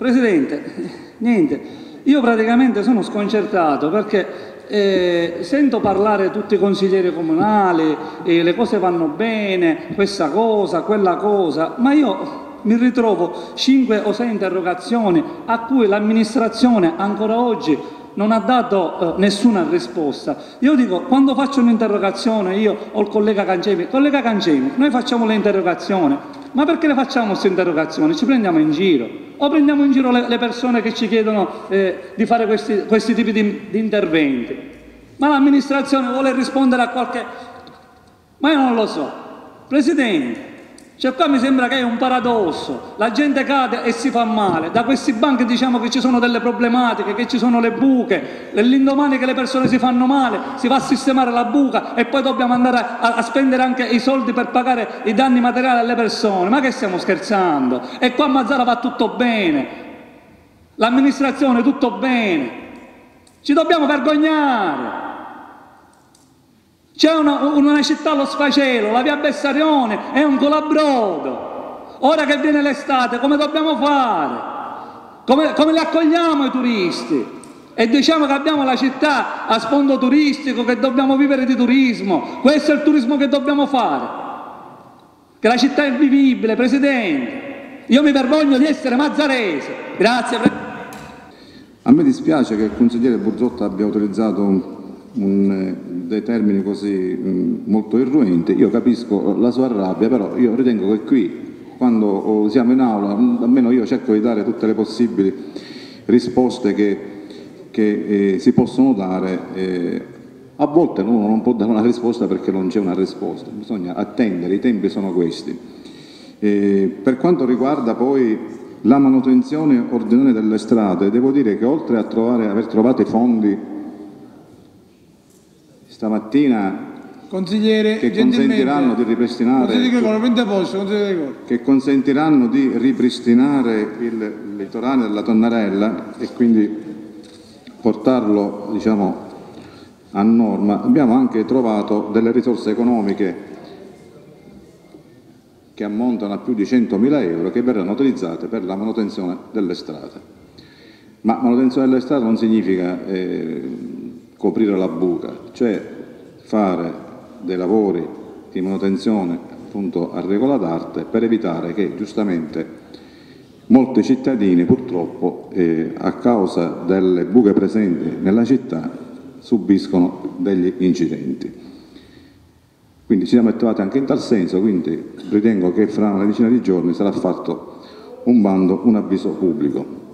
Presidente, niente, io praticamente sono sconcertato perché eh, sento parlare tutti i consiglieri comunali, eh, le cose vanno bene, questa cosa, quella cosa, ma io mi ritrovo cinque o sei interrogazioni a cui l'amministrazione ancora oggi non ha dato eh, nessuna risposta. Io dico, quando faccio un'interrogazione, io o il collega Cancemi, collega Cancemi, noi facciamo le interrogazioni, ma perché le facciamo queste interrogazioni? Ci prendiamo in giro? O prendiamo in giro le, le persone che ci chiedono eh, di fare questi, questi tipi di, di interventi? Ma l'amministrazione vuole rispondere a qualche... Ma io non lo so. Presidente, cioè qua mi sembra che è un paradosso, la gente cade e si fa male, da questi banchi diciamo che ci sono delle problematiche, che ci sono le buche, l'indomani che le persone si fanno male, si va a sistemare la buca e poi dobbiamo andare a, a spendere anche i soldi per pagare i danni materiali alle persone, ma che stiamo scherzando? E qua a Mazzara va tutto bene, l'amministrazione tutto bene, ci dobbiamo vergognare. C'è una, una, città allo sfacelo, la via Bessarione, è un colabrodo. Ora che viene l'estate, come dobbiamo fare? Come, come li accogliamo i turisti? E diciamo che abbiamo la città a sfondo turistico, che dobbiamo vivere di turismo. Questo è il turismo che dobbiamo fare. Che la città è vivibile, Presidente. Io mi vergogno di essere mazzarese. Grazie. A me dispiace che il consigliere Burzotta abbia utilizzato un, dei termini così mh, molto irruenti, io capisco la sua rabbia, però io ritengo che qui, quando siamo in aula, almeno io cerco di dare tutte le possibili risposte che, che eh, si possono dare. Eh, a volte uno non può dare una risposta perché non c'è una risposta, bisogna attendere, i tempi sono questi. Eh, per quanto riguarda poi la manutenzione ordinaria delle strade, devo dire che oltre a trovare, aver trovato i fondi stamattina Consigliere, che consentiranno di ripristinare che consentiranno di ripristinare il litorale della Tonnarella e quindi portarlo diciamo, a norma. Abbiamo anche trovato delle risorse economiche che ammontano a più di 100.000 euro che verranno utilizzate per la manutenzione delle strade. Ma manutenzione delle strade non significa eh, coprire la buca, cioè fare dei lavori di manutenzione appunto a regola d'arte per evitare che giustamente molti cittadini purtroppo eh, a causa delle buche presenti nella città subiscono degli incidenti. Quindi ci siamo attivati anche in tal senso, quindi ritengo che fra una decina di giorni sarà fatto un bando, un avviso pubblico.